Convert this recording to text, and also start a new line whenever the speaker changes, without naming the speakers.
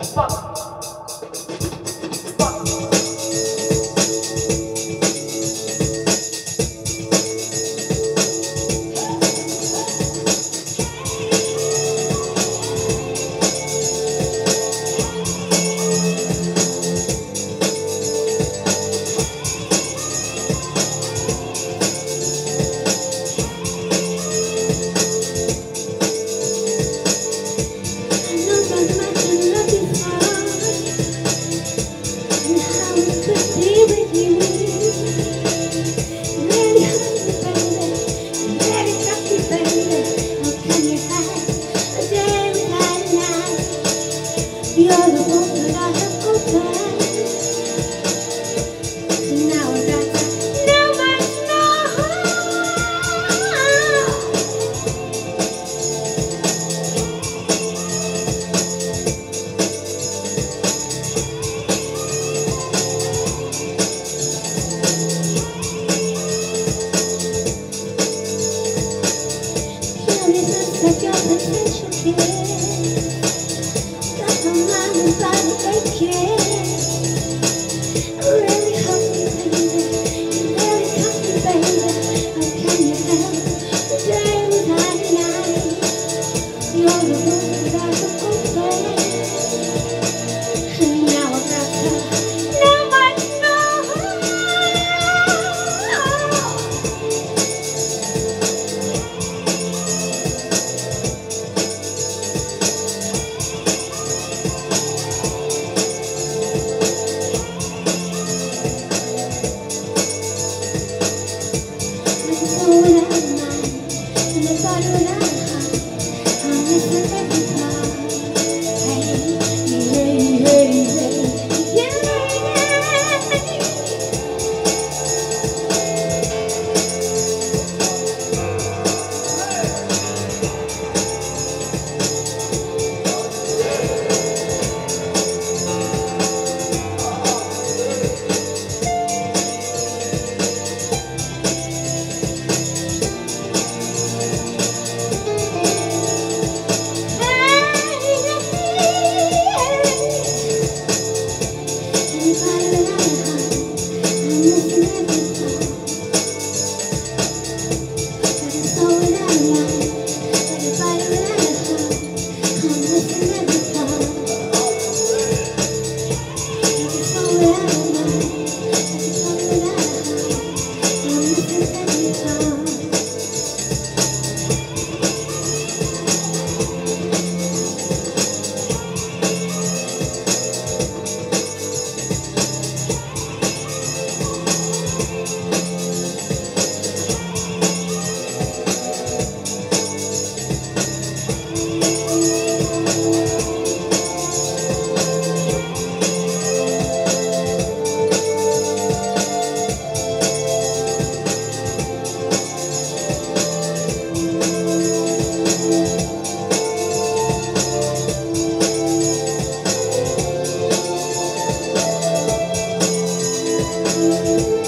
放肆。
you
Música